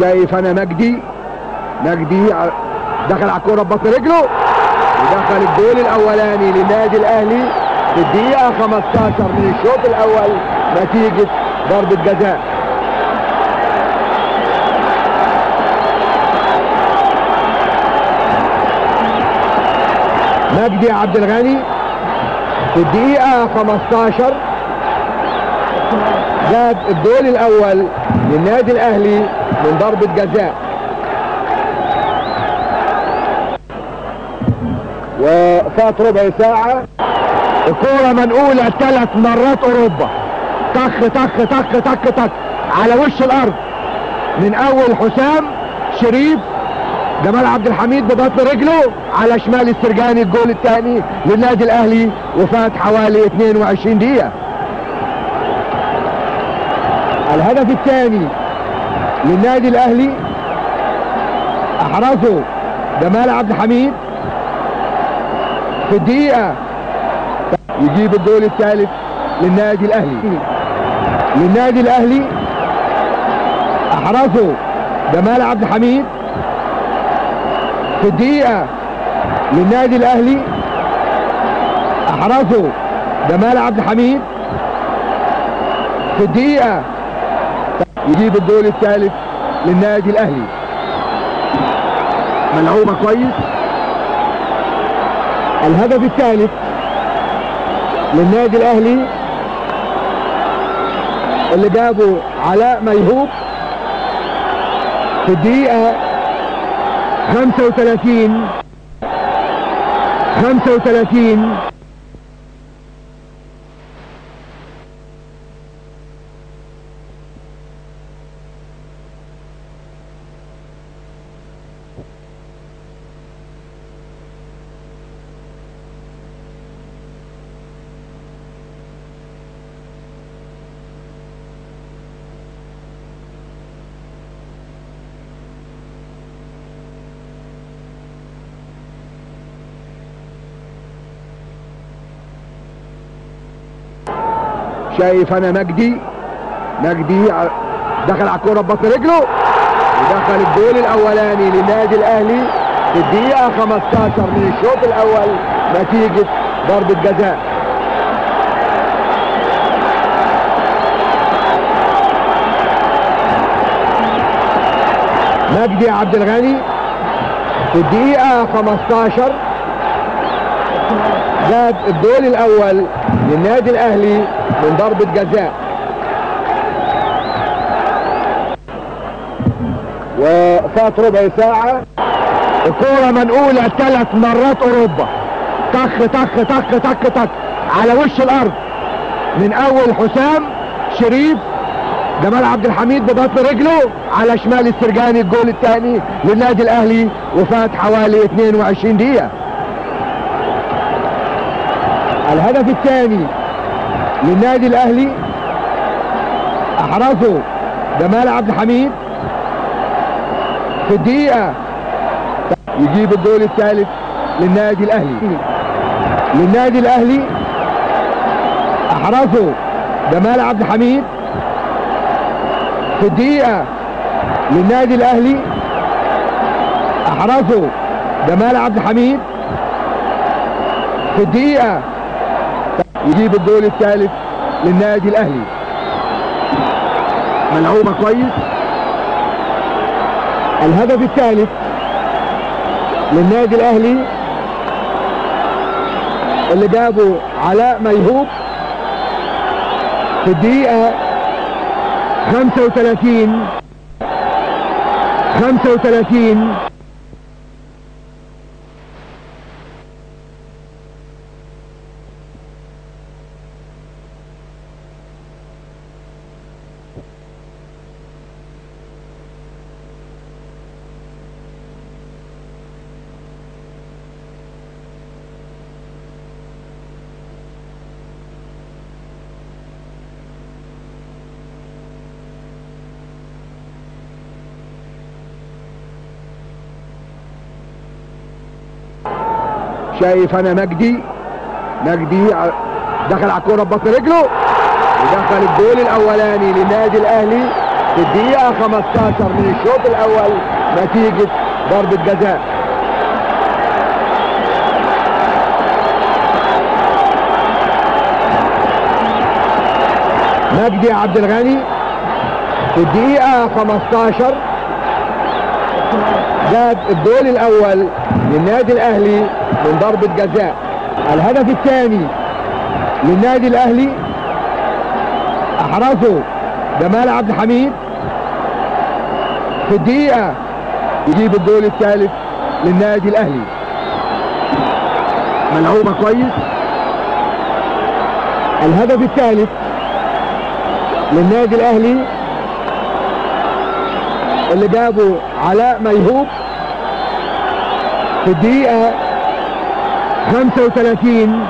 شايف أنا مجدي؟ مجدي دخل على الكورة ببطن رجله ودخل الجول الأولاني للنادي الأهلي في الدقيقة 15 من الشوط الأول نتيجة ضربة جزاء. مجدي عبد الغني في الدقيقة 15 جاب الجول الأول للنادي الأهلي من ضربة جزاء. وفات ربع ساعة. الكورة منقولة ثلاث مرات أوروبا. طخ طخ طخ طخ طخ. على وش الأرض؟ من أول حسام شريف جمال عبد الحميد ببطن رجله على شمال السرجاني الجول الثاني للنادي الأهلي وفات حوالي 22 دقيقة. الهدف الثاني. للنادي الأهلي. أحرزه جمال عبد الحميد. في الدقيقة يجيب الجول الثالث للنادي الأهلي. للنادي الأهلي أحرزه جمال عبد الحميد. في الدقيقة للنادي الأهلي أحرزه جمال عبد الحميد. في الدقيقة يجيب الجول الثالث للنادي الأهلي. ملعوبة كويس. الهدف الثالث للنادي الأهلي اللي جابه علاء ميهوب في الدقيقة 35 35 شايف أنا مجدي. مجدي دخل على الكورة ببطن رجله. ودخل الجول الأولاني للنادي الأهلي في الدقيقة 15 من الشوط الأول نتيجة ضربة جزاء. مجدي عبد الغني في الدقيقة 15 جاب الجول الأول للنادي الأهلي من ضربة جزاء. وفات ربع ساعة. الكورة منقولة ثلاث مرات أوروبا. طخ طخ طخ طخ طخ. على وش الأرض؟ من أول حسام شريف جمال عبد الحميد ببطن رجله على شمال السرجاني الجول الثاني للنادي الأهلي وفات حوالي 22 دقيقة. الهدف الثاني للنادي الأهلي أحرزه جمال عبد الحميد في الدقيقة. يجيب الجول الثالث للنادي الأهلي. للنادي الأهلي أحرزه جمال عبد الحميد في الدقيقة. للنادي الأهلي أحرزه جمال عبد الحميد في الدقيقة. يجيب الجول الثالث للنادي الأهلي. ملعوبة كويس. الهدف الثالث للنادي الأهلي اللي جابه علاء ميهوب في الدقيقة 35 35 شايف أنا مجدي؟ مجدي دخل على الكورة ببطن رجله ودخل الجول الأولاني للنادي الأهلي في الدقيقة 15 من الشوط الأول نتيجة ضربة جزاء. مجدي عبد الغني في الدقيقة 15 جاب الجول الأول للنادي الأهلي من ضربة جزاء. الهدف الثاني للنادي الأهلي أحرزه جمال عبد الحميد. في الدقيقة يجيب الجول الثالث للنادي الأهلي. ملعوبة كويس. الهدف الثالث للنادي الأهلي اللي جابه علاء ميهوب في الدقيقة 35